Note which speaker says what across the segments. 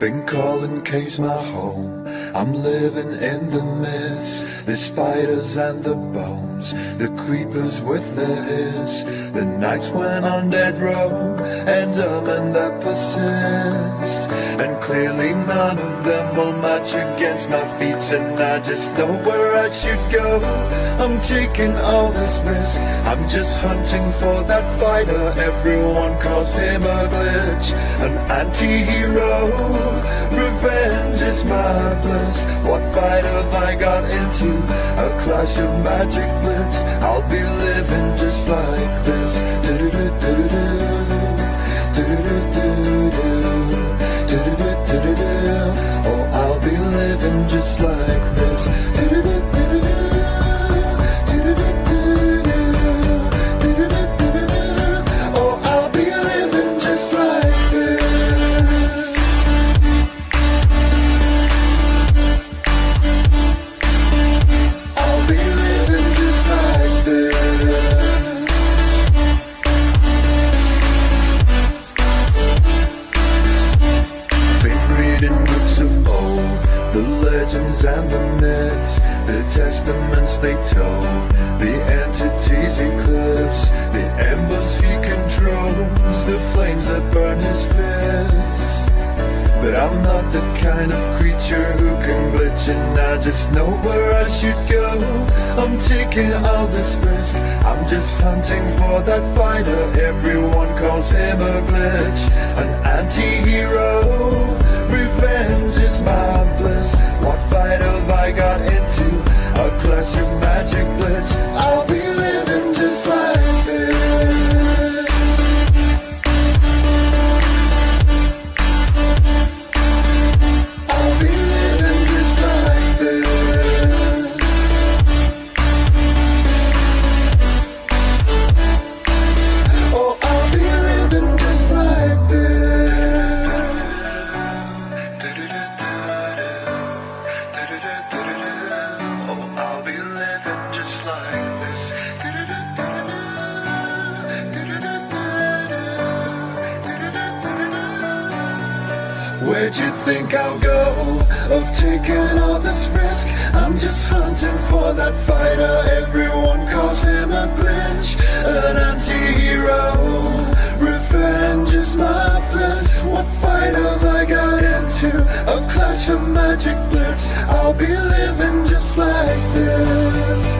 Speaker 1: Been calling K's my home. I'm living in the myths, the spiders and the bones, the creepers with their hiss, the nights when undead roam, and and that persist. Clearly none of them will match against my feats, and I just know where I should go. I'm taking all this risk, I'm just hunting for that fighter. Everyone calls him a glitch, an anti-hero. Revenge is my bliss. What fight have I got into? A clash of magic blitz. I'll be living just like this. Who can glitch and I just know where I should go. I'm taking all this risk. I'm just hunting for that fighter. Everyone calls him a glitch. An anti-hero. Revenge is my bliss. What fight have I got into? A clash of magic blitz I'll be Where'd you think I'll go of taking all this risk? I'm just hunting for that fighter. Everyone calls him a glitch, an anti-hero. Revenge is my bliss. What fight have I got into? A clash of magic blitz. I'll be living just like this.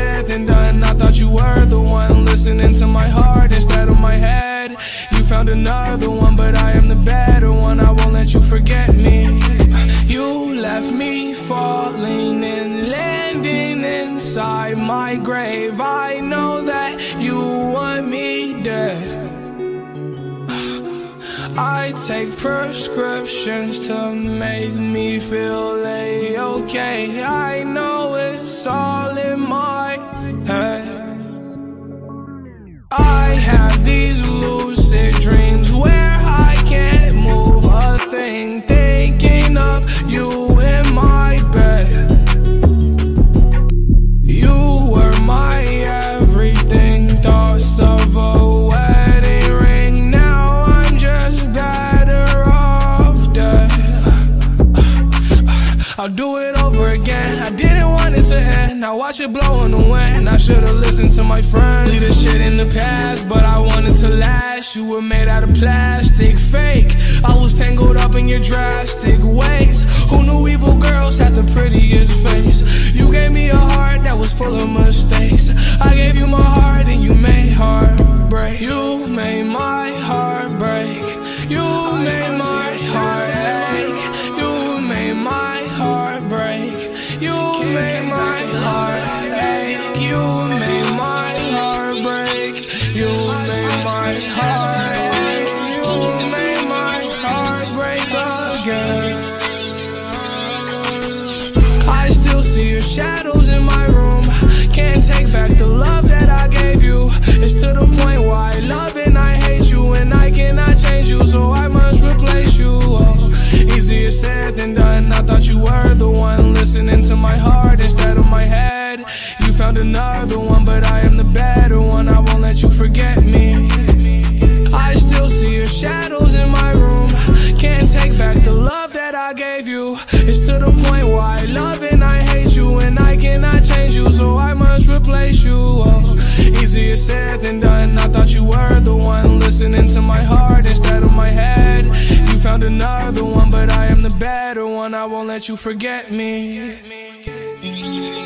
Speaker 2: Said done. I thought you were the one listening to my heart instead of my head. You found another one, but I am the better one. I won't let you forget me. You left me falling and landing inside my grave. I know that I take prescriptions to make me feel a-okay. I know it's all in my head. I have these lucid dreams where I can't move a thing. Thinking of you in my bed. You were my should've listened to my friends. Leave the shit in the past, but I wanted to last. You were made out of plastic, fake. I was tangled up in your drastic ways. Who knew evil girls had the prettiest face? You gave me a heart that was full of It's to the point where I love and I hate you, and I cannot change you, so I must replace you. Oh, easier said than done. I thought you were the one listening to my heart instead of my head. You found another one, but I am the better one. I won't let you forget me. Easier said than done. I thought you were the one listening to my heart instead of my head. You found another one, but I am the better one. I won't let you forget me. Easier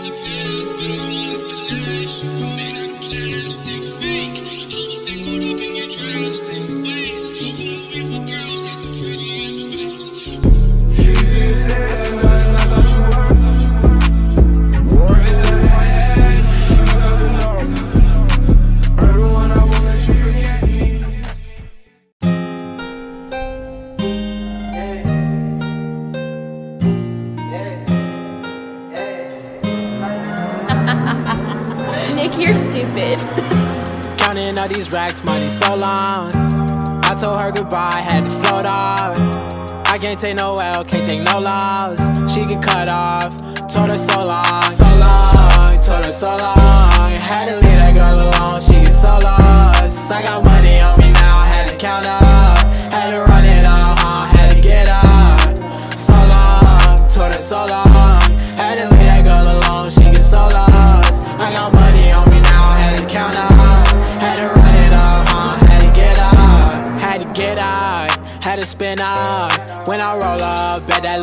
Speaker 3: Nick, you're stupid.
Speaker 4: Counting all these racks, money so long. I told her goodbye, had to float off. I can't take no L, can't take no loss. She get cut off, told her so long, so long, told her so long. Had to leave that girl alone, she get so lost. I got money on me now, had to count up, had to run it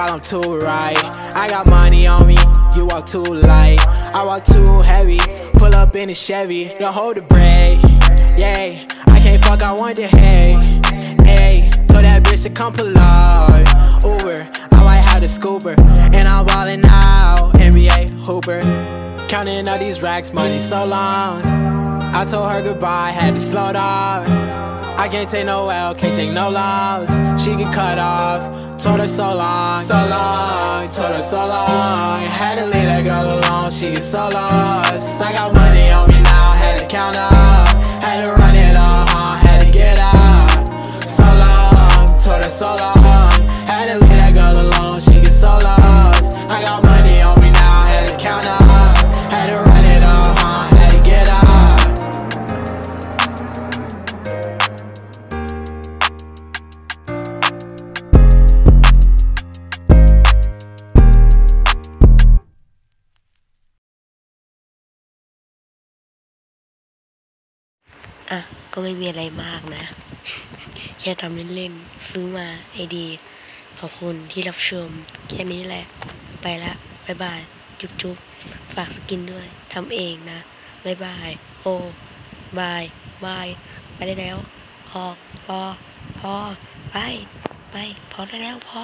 Speaker 4: while I'm too right. I got money on me, you walk too light. I walk too heavy, pull up in a Chevy, don't hold the brake. Yeah, I can't fuck, I want the hay. Hey, told that bitch to come pull up. Uber, I might have the scooper, and I'm ballin' out. NBA Hooper, counting all these racks, money so long. I told her goodbye, had to float off. I can't take no L, can't take no loss. She get cut off. Told her so long, so long, told her so long. Had to leave that girl alone, she get so lost. I got money on me now, had to count up.
Speaker 5: อะ ก็ไม่มีอะไรมากนะ แค่ทำเล่นๆ ซื้อมาไอดี ขอบคุณที่รับชม แค่นี้แหละ ไปละบายบาย จุ๊บจุ๊บฝากสกินด้วยทำเองนะบายบาย โอบาย บาย ไปได้แล้ว ออก พอ พอ ไป ไป พอได้แล้ว พอ